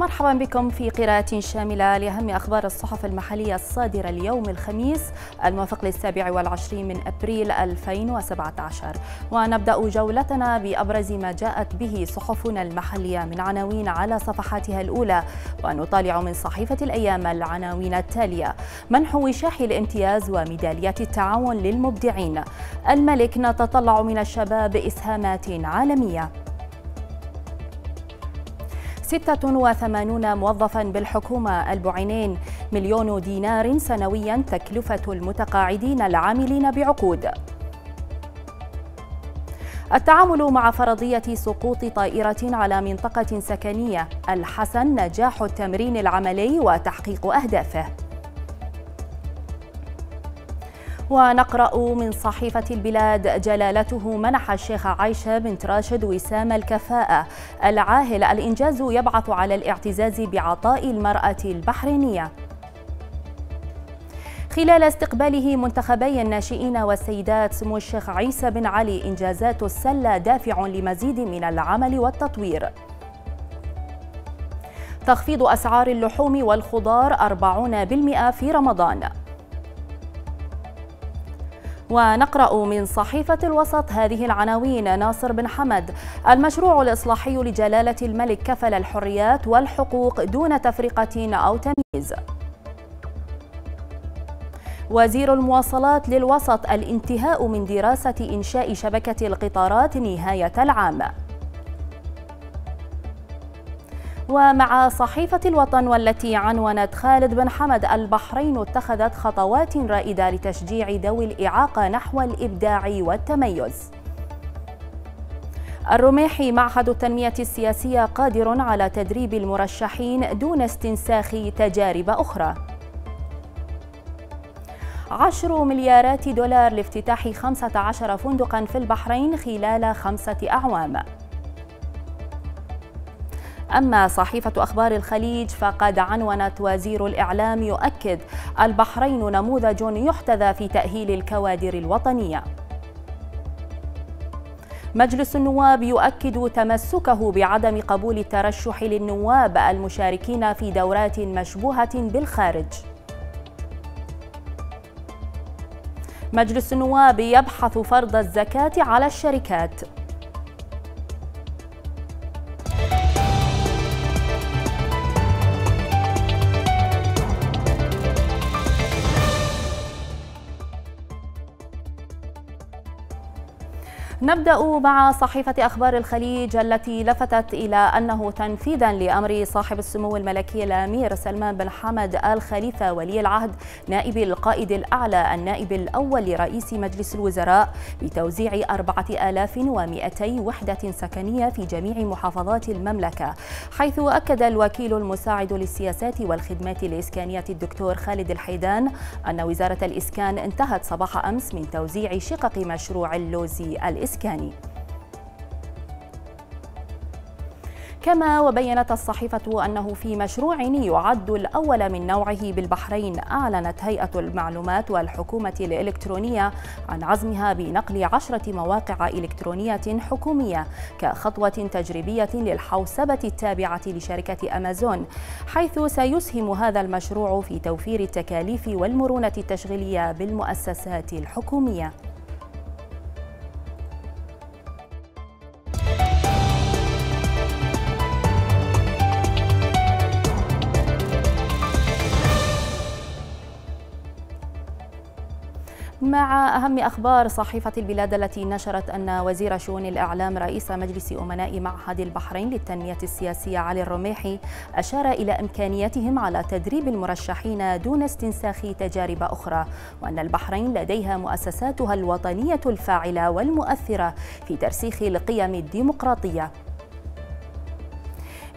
مرحبا بكم في قراءة شاملة لأهم أخبار الصحف المحلية الصادرة اليوم الخميس الموافق للسابع والعشرين من أبريل 2017 ونبدأ جولتنا بأبرز ما جاءت به صحفنا المحلية من عناوين على صفحاتها الأولى. ونطالع من صحيفة الأيام العناوين التالية. منح وشاح الامتياز وميداليات التعاون للمبدعين. الملك نتطلع من الشباب إسهامات عالمية. 86 موظفا بالحكومة البعينين. مليون دينار سنويا تكلفة المتقاعدين العاملين بعقود. التعامل مع فرضية سقوط طائرة على منطقة سكنية. الحسن نجاح التمرين العملي وتحقيق أهدافه. ونقرأ من صحيفة البلاد جلالته منح الشيخ عائشة بنت راشد وسام الكفاءة. العاهل الإنجاز يبعث على الاعتزاز بعطاء المرأة البحرينية. خلال استقباله منتخبي الناشئين والسيدات سمو الشيخ عيسى بن علي إنجازات السلة دافع لمزيد من العمل والتطوير. تخفيض أسعار اللحوم والخضار 40% في رمضان. ونقرأ من صحيفة الوسط هذه العناوين. ناصر بن حمد المشروع الإصلاحي لجلالة الملك كفل الحريات والحقوق دون تفرقة أو تمييز. وزير المواصلات للوسط الانتهاء من دراسة إنشاء شبكة القطارات نهاية العام. ومع صحيفة الوطن والتي عنونت خالد بن حمد البحرين اتخذت خطوات رائدة لتشجيع ذوي الإعاقة نحو الإبداع والتميز. الرميحي معهد التنمية السياسية قادر على تدريب المرشحين دون استنساخ تجارب أخرى. عشر مليارات دولار لافتتاح 15 فندقا في البحرين خلال خمسة أعوام. أما صحيفة أخبار الخليج فقد عنونت وزير الإعلام يؤكد البحرين نموذج يحتذى في تأهيل الكوادر الوطنية. مجلس النواب يؤكد تمسكه بعدم قبول الترشح للنواب المشاركين في دورات مشبوهة بالخارج. مجلس النواب يبحث فرض الزكاة على الشركات. نبدأ مع صحيفة أخبار الخليج التي لفتت إلى أنه تنفيذا لأمر صاحب السمو الملكي الأمير سلمان بن حمد آل خليفة ولي العهد نائب القائد الأعلى النائب الأول لرئيس مجلس الوزراء بتوزيع 4200 وحدة سكنية في جميع محافظات المملكة. حيث أكد الوكيل المساعد للسياسات والخدمات الإسكانية الدكتور خالد الحيدان أن وزارة الإسكان انتهت صباح أمس من توزيع شقق مشروع اللوزي الإسكاني. الإسكاني. كما وبينت الصحيفة أنه في مشروع يعد الأول من نوعه بالبحرين أعلنت هيئة المعلومات والحكومة الإلكترونية عن عزمها بنقل عشرة مواقع إلكترونية حكومية كخطوة تجريبية للحوسبة التابعة لشركة أمازون حيث سيسهم هذا المشروع في توفير التكاليف والمرونة التشغيلية بالمؤسسات الحكومية. مع أهم أخبار صحيفة البلاد التي نشرت أن وزير شؤون الإعلام رئيس مجلس أمناء معهد البحرين للتنمية السياسية علي الرميحي أشار إلى إمكانيتهم على تدريب المرشحين دون استنساخ تجارب أخرى وأن البحرين لديها مؤسساتها الوطنية الفاعلة والمؤثرة في ترسيخ القيم الديمقراطية.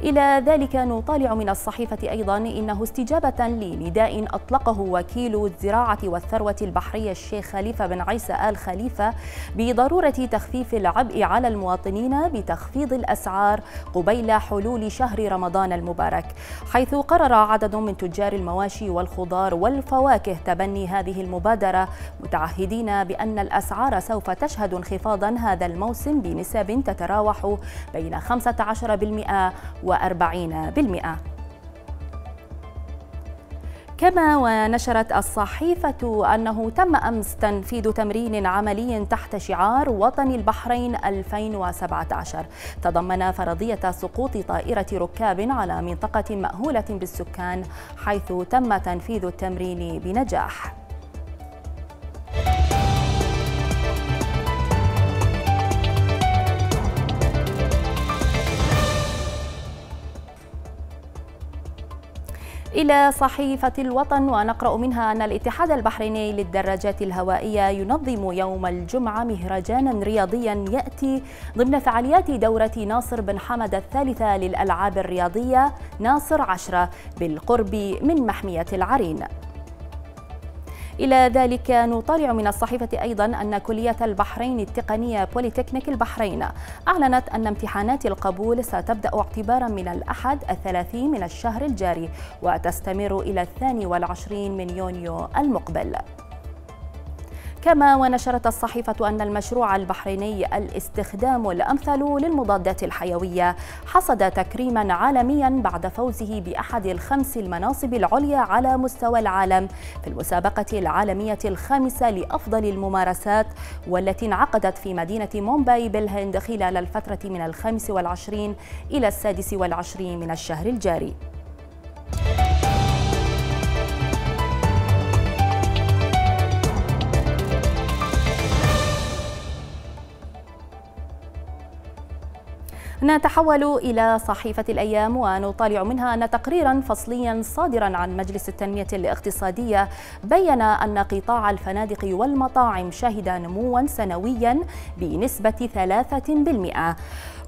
إلى ذلك نطالع من الصحيفة أيضا إنه استجابة لنداء أطلقه وكيل الزراعة والثروة البحرية الشيخ خليفة بن عيسى آل خليفة بضرورة تخفيف العبء على المواطنين بتخفيض الأسعار قبيل حلول شهر رمضان المبارك حيث قرر عدد من تجار المواشي والخضار والفواكه تبني هذه المبادرة متعهدين بأن الأسعار سوف تشهد انخفاضا هذا الموسم بنسب تتراوح بين 15% و40% كما ونشرت الصحيفة أنه تم أمس تنفيذ تمرين عملي تحت شعار وطن البحرين 2017 تضمن فرضية سقوط طائرة ركاب على منطقة مأهولة بالسكان حيث تم تنفيذ التمرين بنجاح. إلى صحيفة الوطن ونقرأ منها أن الاتحاد البحريني للدراجات الهوائية ينظم يوم الجمعة مهرجانا رياضيا يأتي ضمن فعاليات دورة ناصر بن حمد الثالثة للألعاب الرياضية ناصر عشرة بالقرب من محمية العرين. إلى ذلك نطالع من الصحيفة أيضا أن كلية البحرين التقنية بوليتكنيك البحرين أعلنت أن امتحانات القبول ستبدأ اعتبارا من الأحد الثلاثين من الشهر الجاري وتستمر إلى الثاني والعشرين من يونيو المقبل. كما ونشرت الصحيفة أن المشروع البحريني الاستخدام الأمثل للمضادات الحيوية حصد تكريما عالميا بعد فوزه بأحد الخمس المناصب العليا على مستوى العالم في المسابقة العالمية الخامسة لأفضل الممارسات والتي انعقدت في مدينة مومباي بالهند خلال الفترة من الخامس والعشرين إلى السادس والعشرين من الشهر الجاري. نتحول إلى صحيفة الأيام ونطالع منها أن تقريرا فصليا صادرا عن مجلس التنمية الاقتصادية بين أن قطاع الفنادق والمطاعم شهد نموا سنويا بنسبة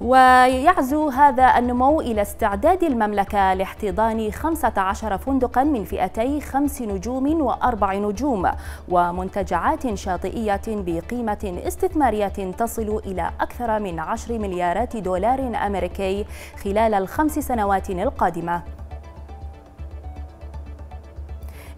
3% ويعزو هذا النمو إلى استعداد المملكة لاحتضان 15 فندقا من فئتي خمس نجوم وأربع نجوم ومنتجعات شاطئية بقيمة استثمارية تصل إلى أكثر من 10 مليارات دولار أمريكي خلال الخمس سنوات القادمة.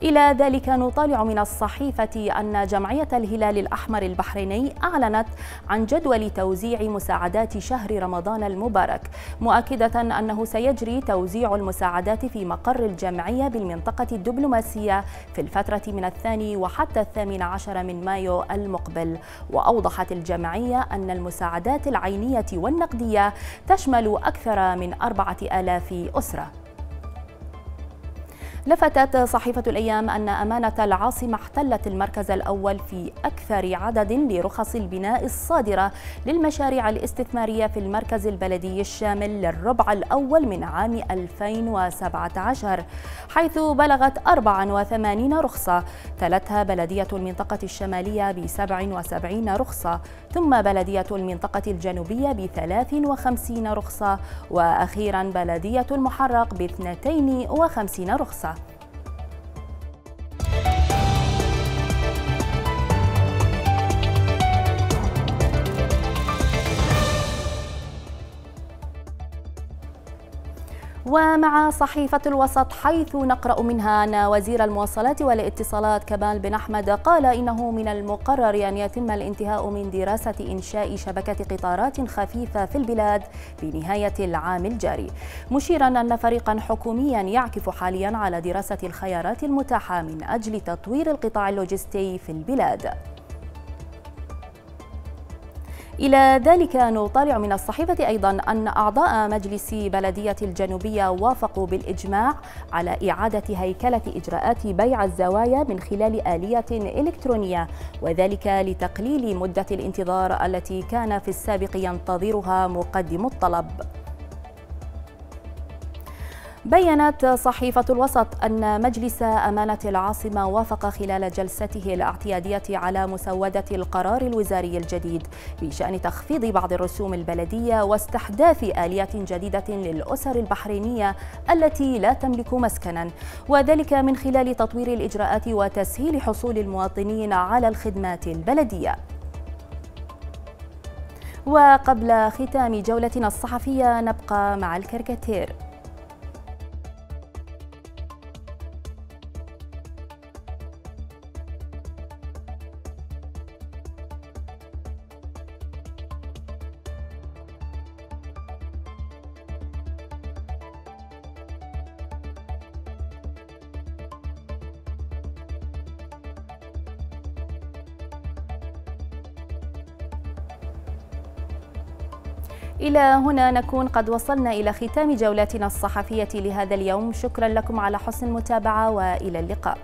إلى ذلك نطالع من الصحيفة أن جمعية الهلال الأحمر البحريني أعلنت عن جدول توزيع مساعدات شهر رمضان المبارك مؤكدة أنه سيجري توزيع المساعدات في مقر الجمعية بالمنطقة الدبلوماسية في الفترة من الثاني وحتى الثامن عشر من مايو المقبل. وأوضحت الجمعية أن المساعدات العينية والنقدية تشمل أكثر من أربعة آلاف أسرة. لفتت صحيفة الأيام أن أمانة العاصمة احتلت المركز الأول في أكثر عدد لرخص البناء الصادرة للمشاريع الاستثمارية في المركز البلدي الشامل للربع الأول من عام 2017 حيث بلغت 84 رخصة. تلتها بلدية المنطقة الشمالية ب 77 رخصة ثم بلدية المنطقة الجنوبية ب 53 رخصة وأخيرا بلدية المحرق ب 52 رخصة. ومع صحيفة الوسط حيث نقرأ منها أن وزير المواصلات والاتصالات كمال بن أحمد قال إنه من المقرر أن يتم الانتهاء من دراسة إنشاء شبكة قطارات خفيفة في البلاد بنهاية العام الجاري مشيرا أن فريقا حكوميا يعكف حاليا على دراسة الخيارات المتاحة من أجل تطوير القطاع اللوجستي في البلاد. إلى ذلك نطالع من الصحيفة أيضا أن أعضاء مجلس بلدية الجنوبية وافقوا بالإجماع على إعادة هيكلة إجراءات بيع الزوايا من خلال آلية إلكترونية وذلك لتقليل مدة الانتظار التي كان في السابق ينتظرها مقدم الطلب. بينت صحيفة الوسط أن مجلس أمانة العاصمة وافق خلال جلسته الاعتيادية على مسودة القرار الوزاري الجديد بشأن تخفيض بعض الرسوم البلدية واستحداث آليات جديدة للأسر البحرينية التي لا تملك مسكنا. وذلك من خلال تطوير الإجراءات وتسهيل حصول المواطنين على الخدمات البلدية. وقبل ختام جولتنا الصحفية نبقى مع الكاريكاتير إلى هنا نكون قد وصلنا إلى ختام جولتنا الصحفية لهذا اليوم. شكرا لكم على حسن المتابعة وإلى اللقاء.